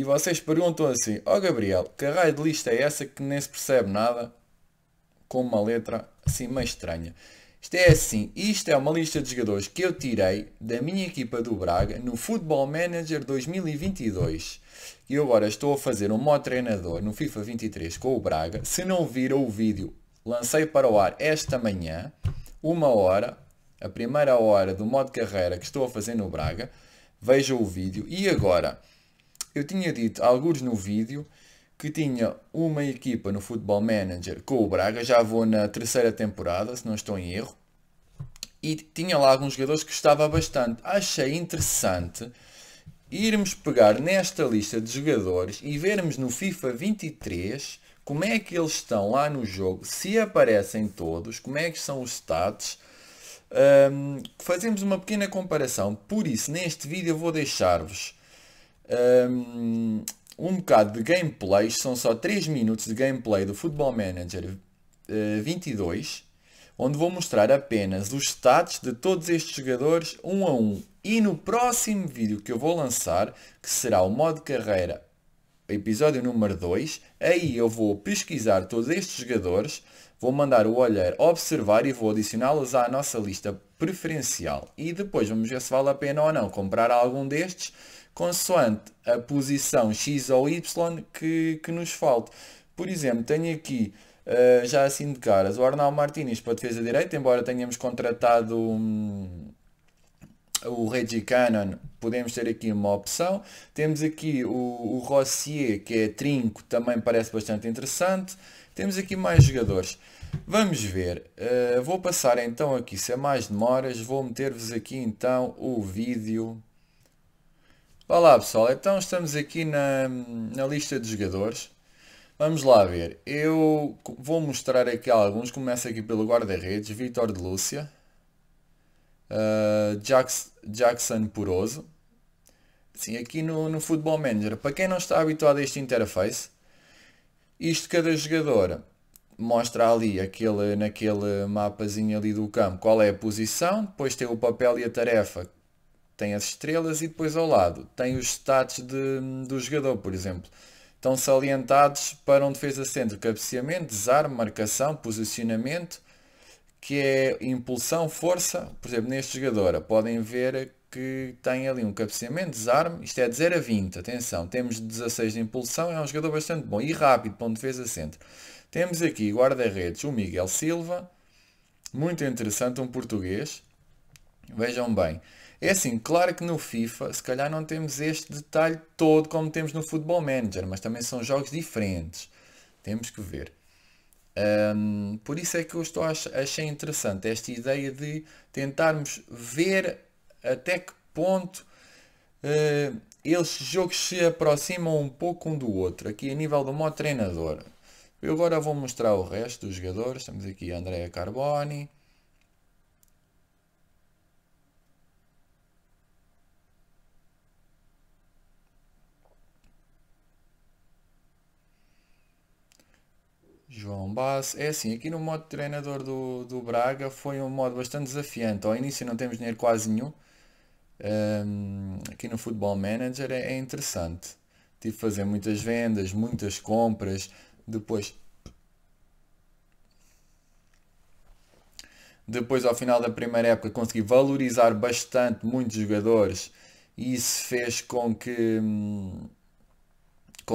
E vocês perguntam assim, ó oh Gabriel, que raio de lista é essa que nem se percebe nada? Com uma letra assim meio estranha. Isto é assim, isto é uma lista de jogadores que eu tirei da minha equipa do Braga no Football Manager 2022. E agora estou a fazer um modo treinador no FIFA 23 com o Braga. Se não viram o vídeo, lancei para o ar esta manhã, uma hora, a primeira hora do modo carreira que estou a fazer no Braga. Vejam o vídeo. E agora, eu tinha dito alguns no vídeo que tinha uma equipa no Football Manager com o Braga, já vou na terceira temporada, se não estou em erro, e tinha lá alguns jogadores que gostava bastante. Achei interessante irmos pegar nesta lista de jogadores e vermos no FIFA 23 como é que eles estão lá no jogo, se aparecem todos, como é que são os stats. Um, fazemos uma pequena comparação, por isso neste vídeo eu vou deixar-vos um, bocado de gameplay, são só 3 minutos de gameplay do Football Manager uh, 22, onde vou mostrar apenas os stats de todos estes jogadores um a um. E no próximo vídeo que eu vou lançar, que será o modo carreira, episódio número 2, aí eu vou pesquisar todos estes jogadores, vou mandar o olhar observar e vou adicioná-los à nossa lista preferencial. E depois vamos ver se vale a pena ou não comprar algum destes consoante a posição X ou Y que, que nos falte. Por exemplo, tenho aqui uh, já assim de caras o Arnaldo Martínez para defesa direita, embora tenhamos contratado um, o Reggie Cannon, podemos ter aqui uma opção. Temos aqui o, o Rossier, que é trinco, também parece bastante interessante. Temos aqui mais jogadores. Vamos ver. Uh, vou passar então aqui, sem mais demoras, vou meter-vos aqui então o vídeo Olá pessoal, então estamos aqui na, na lista de jogadores. Vamos lá ver. Eu vou mostrar aqui alguns. Começa aqui pelo guarda-redes, Vitor de Lúcia. Uh, Jax, Jackson Puroso. Sim, aqui no, no Football Manager. Para quem não está habituado a este interface, isto cada jogador mostra ali aquele, naquele mapazinho ali do campo qual é a posição, depois tem o papel e a tarefa tem as estrelas e depois ao lado tem os status de, do jogador, por exemplo. Estão salientados para um defesa centro, cabeceamento, desarme, marcação, posicionamento, que é impulsão, força. Por exemplo, neste jogador, podem ver que tem ali um cabeceamento, desarme, isto é de 0 a 20, atenção, temos 16 de impulsão, é um jogador bastante bom e rápido para um defesa centro. Temos aqui guarda-redes, o Miguel Silva, muito interessante, um português, vejam bem, é assim, claro que no FIFA se calhar não temos este detalhe todo como temos no Football Manager, mas também são jogos diferentes. Temos que ver. Um, por isso é que eu estou achei interessante esta ideia de tentarmos ver até que ponto uh, esses jogos se aproximam um pouco um do outro, aqui a nível do modo treinador. Eu agora vou mostrar o resto dos jogadores. Temos aqui Andrea Carboni, João Bass. É assim, aqui no modo treinador do, do Braga foi um modo bastante desafiante. Ao início não temos dinheiro quase nenhum. Um, aqui no Football Manager é, é interessante. Tive que fazer muitas vendas, muitas compras. Depois Depois, ao final da primeira época, consegui valorizar bastante muitos jogadores e isso fez com que hum, com que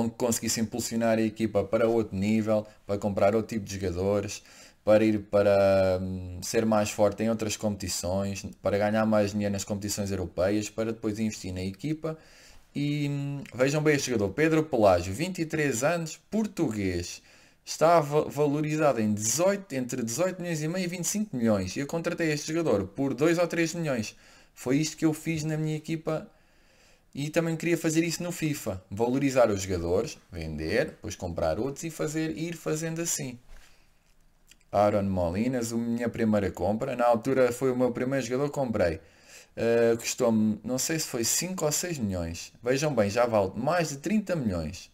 conseguisse impulsionar a equipa para outro nível, para comprar outro tipo de jogadores, para ir para um, ser mais forte em outras competições, para ganhar mais dinheiro nas competições europeias, para depois investir na equipa. E um, vejam bem este jogador, Pedro Pelágio, 23 anos, português, está valorizado em 18, entre 18 milhões e meio e 25 milhões. E eu contratei este jogador por 2 ou 3 milhões. Foi isto que eu fiz na minha equipa e também queria fazer isso no FIFA. Valorizar os jogadores, vender, depois comprar outros e fazer, ir fazendo assim. Aaron Molinas, a minha primeira compra. Na altura foi o meu primeiro jogador que comprei. Uh, Custou-me, não sei se foi 5 ou 6 milhões. Vejam bem, já vale mais de 30 milhões.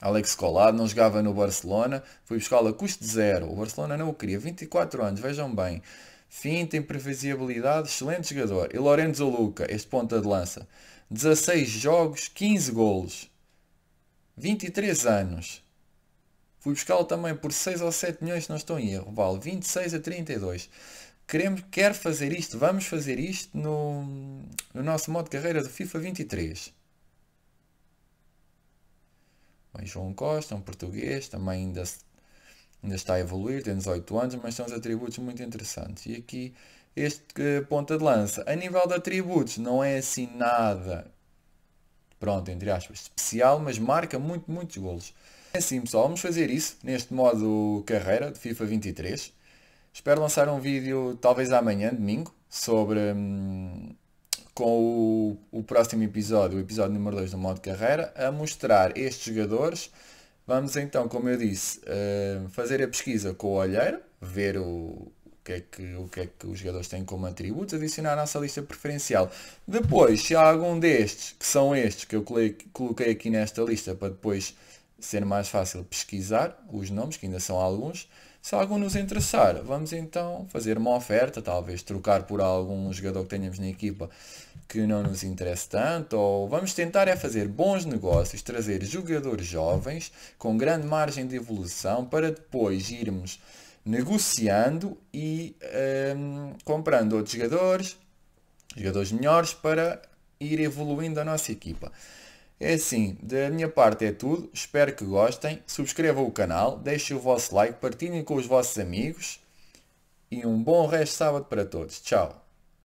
Alex Colado não jogava no Barcelona, fui buscá-lo a custo zero. O Barcelona não o queria, 24 anos, vejam bem. Finta, imprevisibilidade, excelente jogador. E Lorenzo Luca, este ponta de lança. 16 jogos, 15 golos. 23 anos. Fui buscá-lo também por 6 ou 7 milhões, não estou em erro. Vale 26 a 32. Queremos, quer fazer isto, vamos fazer isto no, no nosso modo de carreira do FIFA 23. Bem, João Costa, um português, também ainda, ainda está a evoluir, tem 18 anos, mas são os atributos muito interessantes. E aqui este ponta de lança, a nível de atributos, não é assim nada, pronto, entre aspas, especial, mas marca muito, muitos golos. É assim pessoal, vamos fazer isso neste modo carreira de FIFA 23. Espero lançar um vídeo talvez amanhã, domingo, sobre hum, com o, o, próximo episódio, o episódio número 2 do modo carreira, a mostrar estes jogadores. Vamos então, como eu disse, uh, fazer a pesquisa com o olheiro, ver o, que é que, o que é que os jogadores têm como atributos, adicionar à nossa lista preferencial. Depois, se há algum destes, que são estes que eu coloquei aqui nesta lista para depois ser mais fácil pesquisar os nomes, que ainda são alguns, se algum nos interessar, vamos então fazer uma oferta, talvez trocar por algum jogador que tenhamos na equipa que não nos interessa tanto, ou vamos tentar é fazer bons negócios, trazer jogadores jovens com grande margem de evolução para depois irmos negociando e um, comprando outros jogadores, jogadores melhores para ir evoluindo a nossa equipa. É assim, da minha parte é tudo, espero que gostem, subscrevam o canal, deixem o vosso like, partilhem com os vossos amigos e um bom resto de sábado para todos. Tchau!